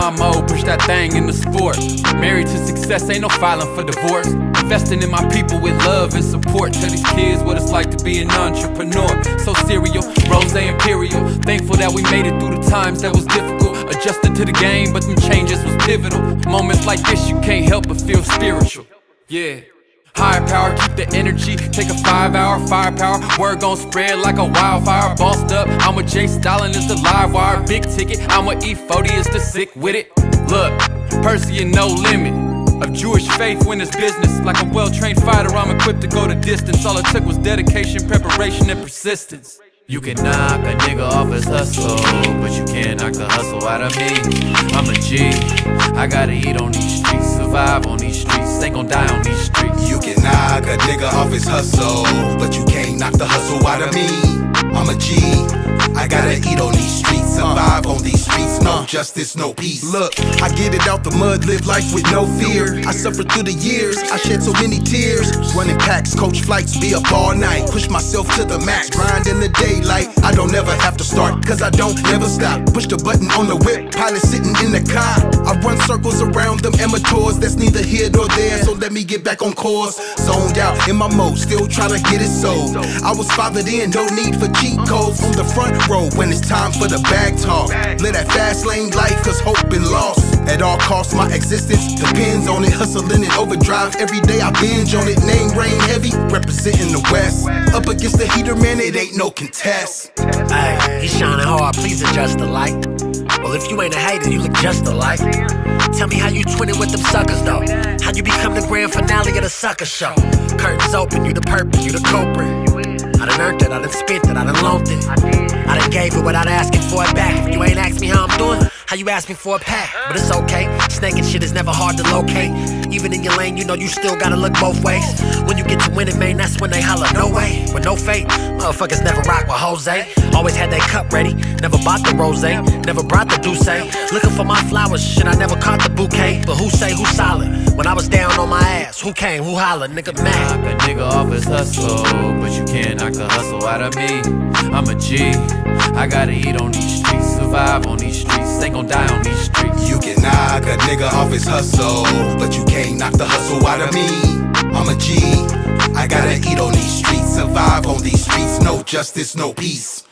grind mode, push that thing in the sport. Married to success, ain't no filing for divorce. Investing in my people with love and support. Tell these kids what it's like to be an entrepreneur. So serial, Rose Imperial. Thankful that we made it through the times that was difficult. Adjusted to the game, but them changes was pivotal. Moments like this, you can't help but feel spiritual. Yeah. Higher power, keep the energy. Take a five hour firepower. Word gon' spread like a wildfire. Bossed up, I'm a Jay Stalin is the live wire. Big ticket, I'm a E40 is the sick with it. Look, Percy and no limit. Of Jewish faith when it's business. Like a well trained fighter, I'm equipped to go the distance. All it took was dedication, preparation, and persistence. You can knock a nigga off his hustle, but you can't knock the hustle out of me. I'm a G, I gotta eat on streets, survive on these streets, ain't gon' die on these streets. You can knock a nigga off his hustle, but you can't knock the hustle out of me. I'm a G, I gotta eat on these streets, survive on these streets, no justice, no peace. Look, I get it out the mud, live life with no fear. I suffered through the years, I shed so many tears. Running packs, coach flights, be up all night, push myself to the max, grind in the daylight. I don't ever have to start, cause I don't never stop. Push the button on the whip, pilot sitting in the car. I run circles around them amateurs, that's neither here nor there, so let me get back on course. Zoned out in my mode, still trying to get it sold. I was fathered in, no need for cheat codes on the front row when it's time for the bag talk. Live that fast lane life, cause hope been lost. At all costs, my existence depends on it. Hustling in overdrive, every day I binge on it. Name rain heavy, representing the West. Up against the heater, man, it ain't no contest. Hey, shining hard, please adjust the light. Well, if you ain't a hater, you look just alike. Tell me how you twinning with them suckers, though. How you become the grand finale of the sucker show. Curtains open, you the purpose, you the culprit. I done earned it, I done spent it, I done loaned it. I done gave it without asking for it back. If you ain't asked me how I'm doing, how you ask me for a pack? But it's okay, snaking shit is never hard to locate. Even in your lane, you know you still gotta look both ways. When you get to winning, man, that's when they holler, no way. With no fate, motherfuckers never rock with Jose. Always had that cup ready, never bought the rose, never brought the douce. Looking for my flowers, shit, I never caught the bouquet. But who say who solid? When I was down on my ass, who came, who hollered, nigga mad. Knock a nigga off his hustle, but you can't knock the hustle out of me. I'm a G, I gotta eat on these streets, survive on these streets, ain't gon' die on these streets. You can knock a nigga off his hustle, but you can't knock the hustle out of me. I'm a G, I gotta eat on these streets, survive on these streets, no justice, no peace.